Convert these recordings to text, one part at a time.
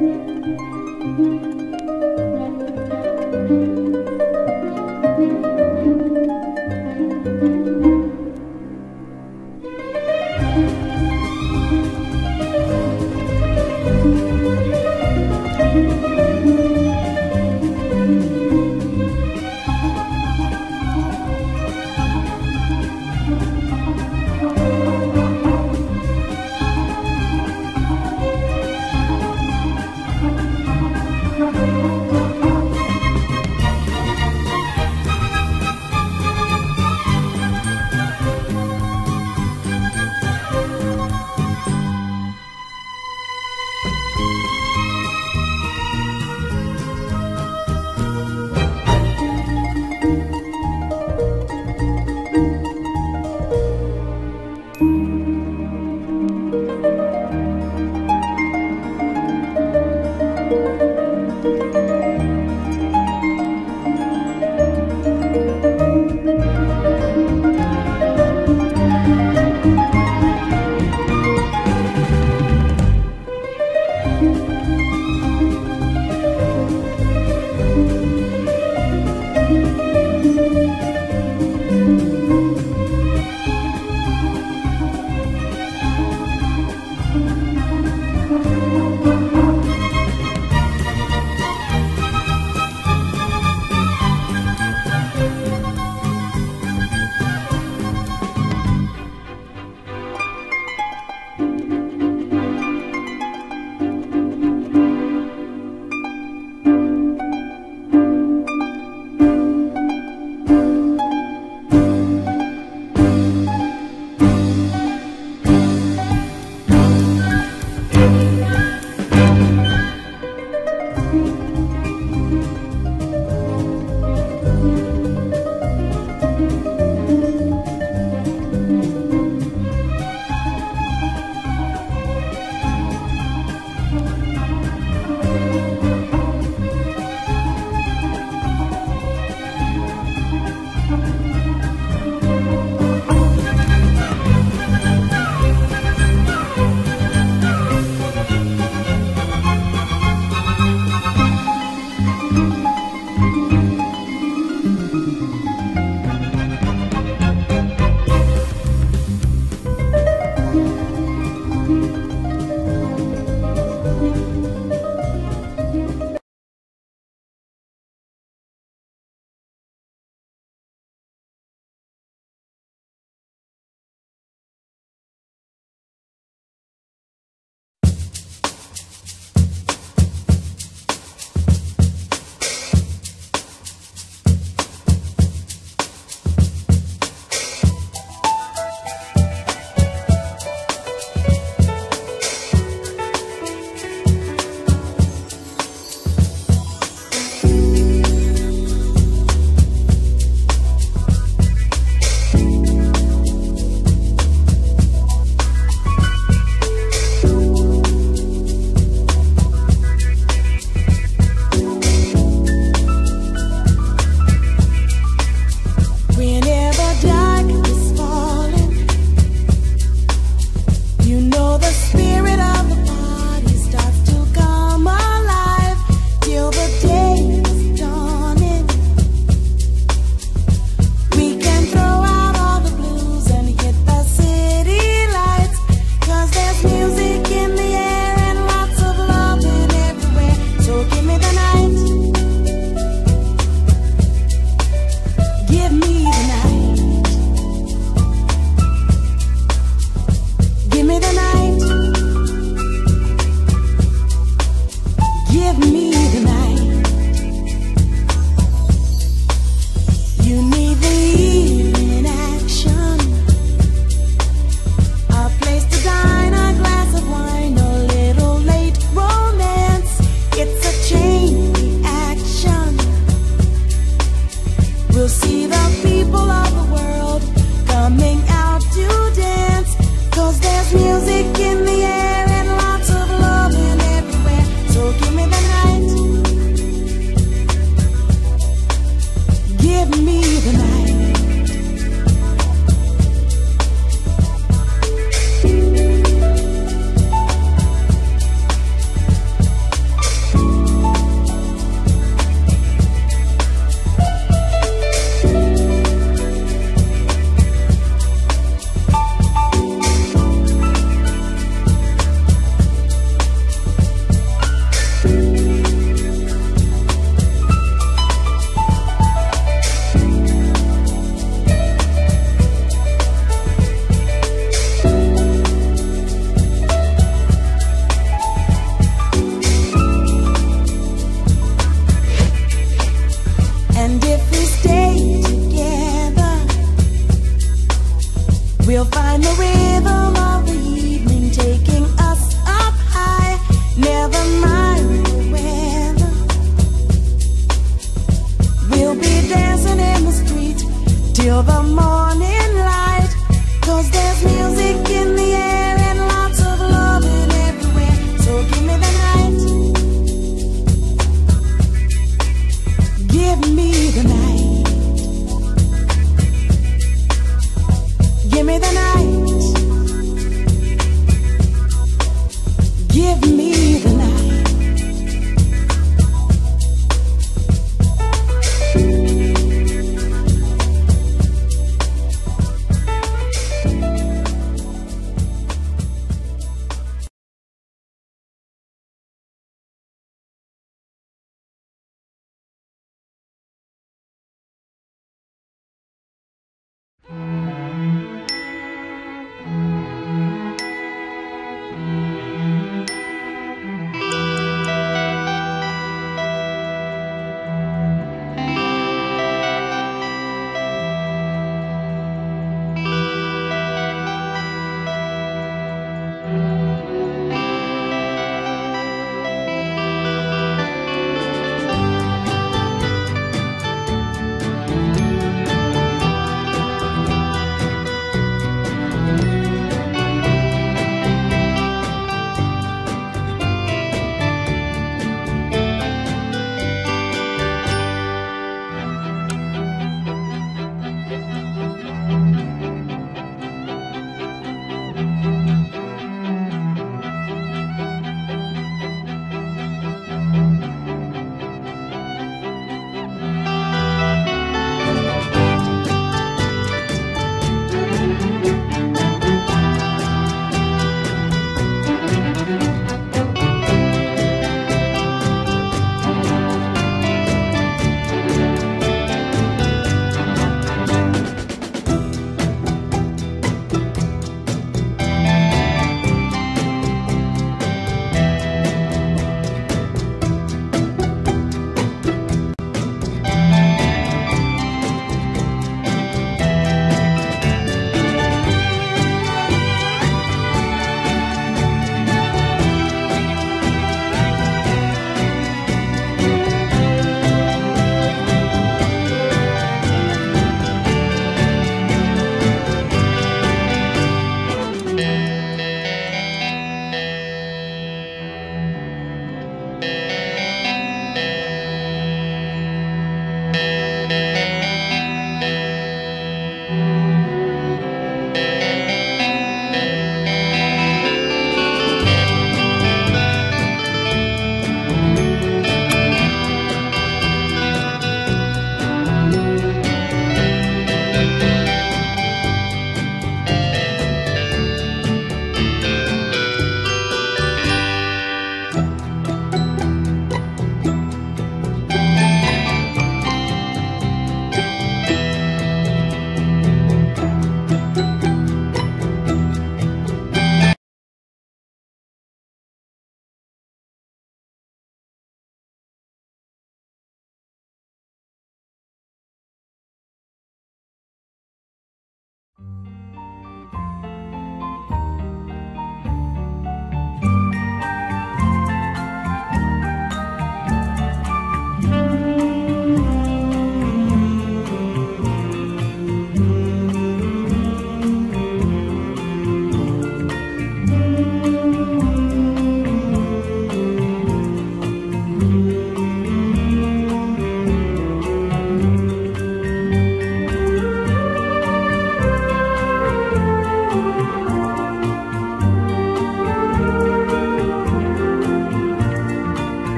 Música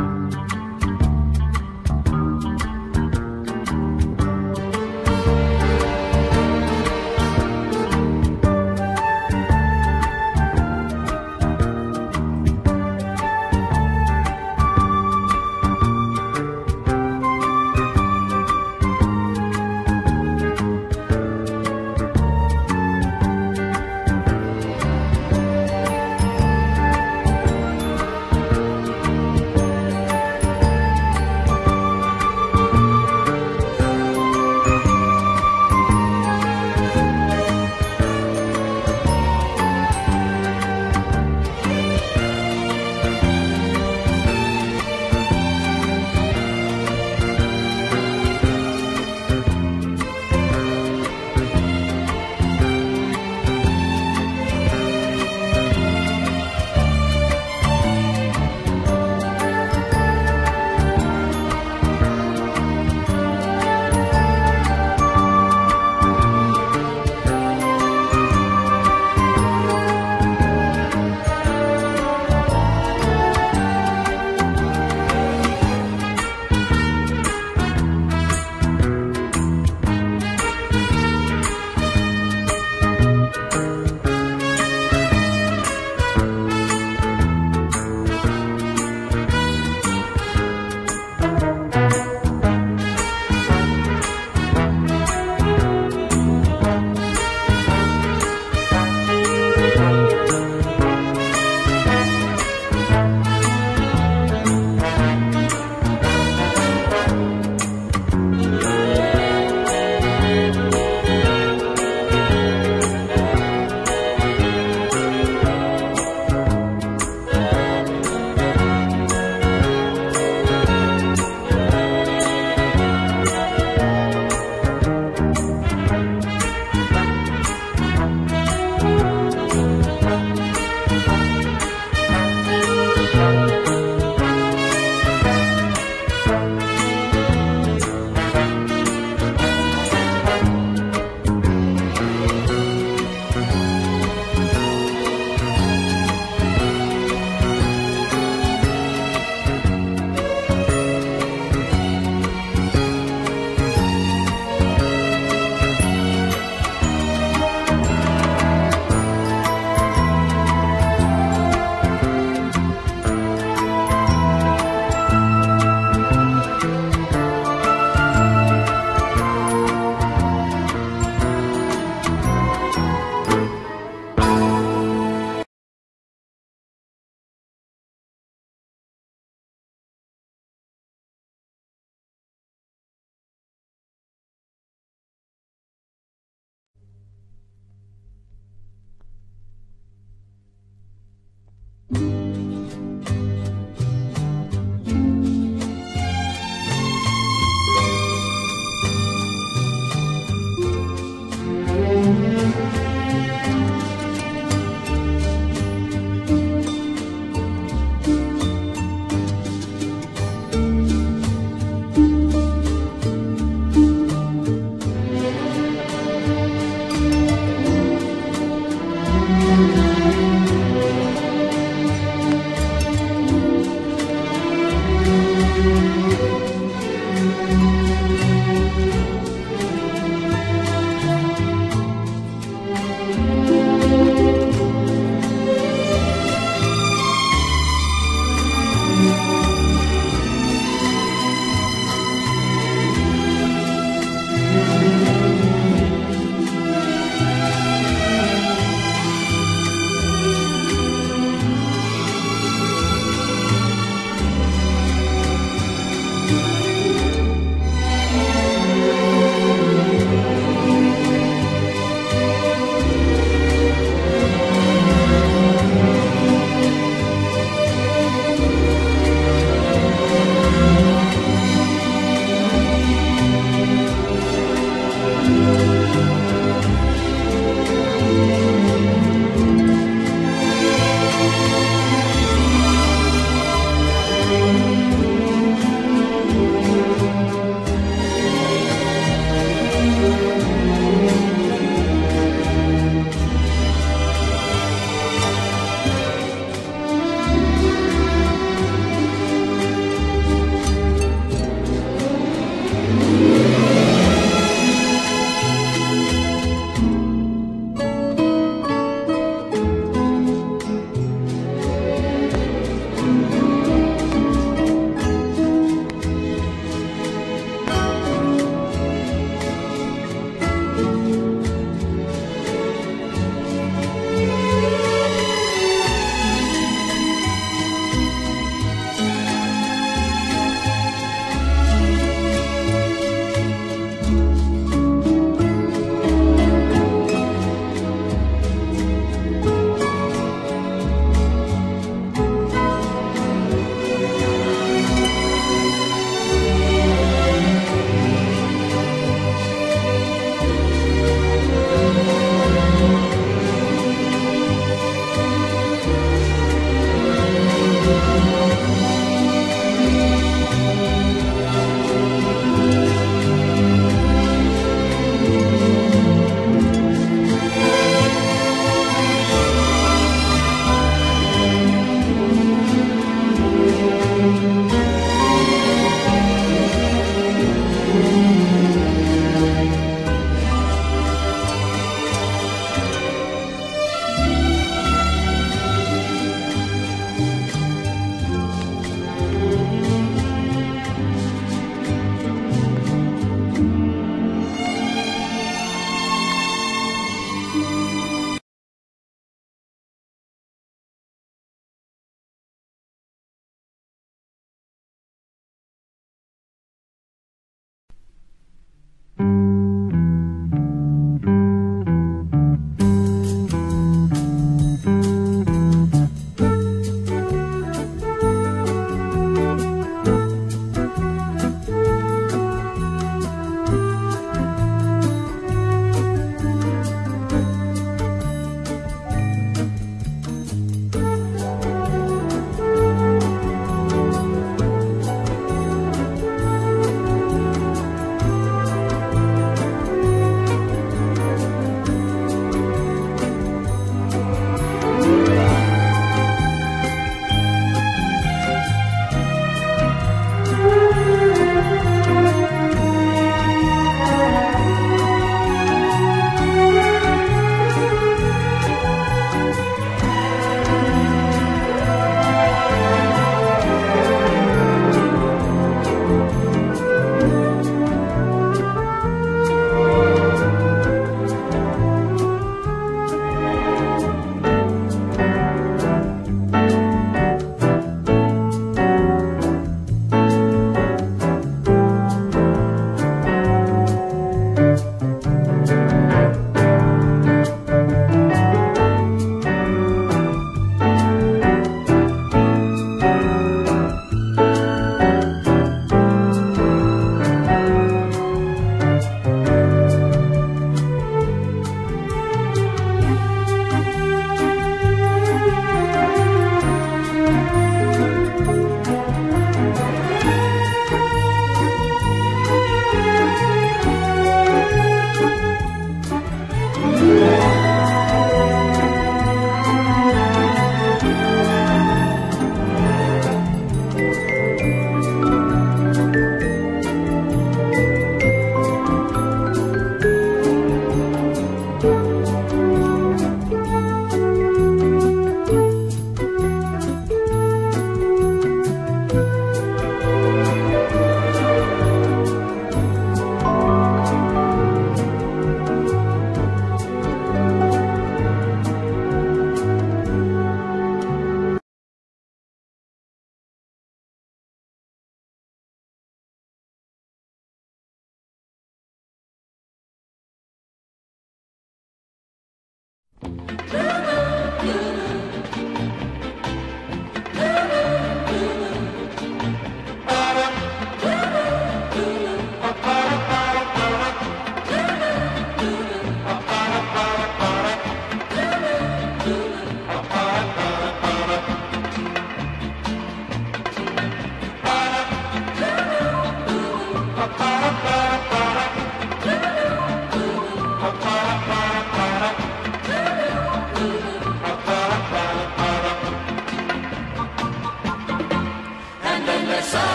Bye.